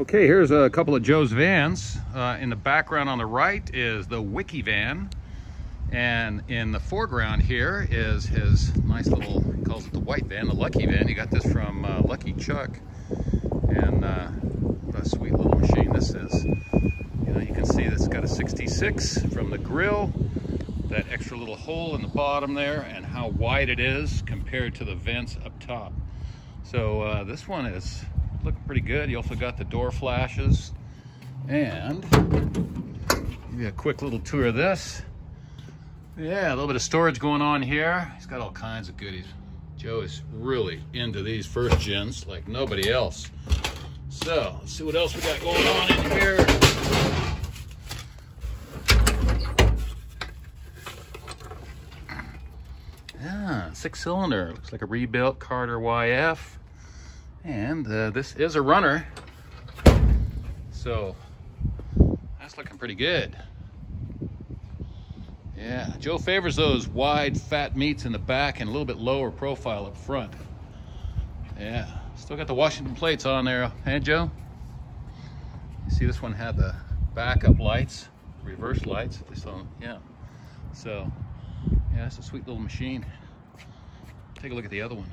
Okay, here's a couple of Joe's vans. Uh, in the background on the right is the Wiki van. And in the foreground here is his nice little, he calls it the white van, the Lucky van. He got this from uh, Lucky Chuck. And uh, what a sweet little machine this is. You know, you can see this got a 66 from the grill, that extra little hole in the bottom there, and how wide it is compared to the vents up top. So uh, this one is looking pretty good. You also got the door flashes. And give you a quick little tour of this. Yeah, a little bit of storage going on here. He's got all kinds of goodies. Joe is really into these first gens like nobody else. So, let's see what else we got going on in here. Yeah, six cylinder. Looks like a rebuilt Carter YF. And uh, this is a runner. So that's looking pretty good. Yeah, Joe favors those wide fat meats in the back and a little bit lower profile up front. Yeah, still got the Washington plates on there, hey Joe? You see this one had the backup lights, reverse lights, this one, yeah. So, yeah, it's a sweet little machine. Take a look at the other one.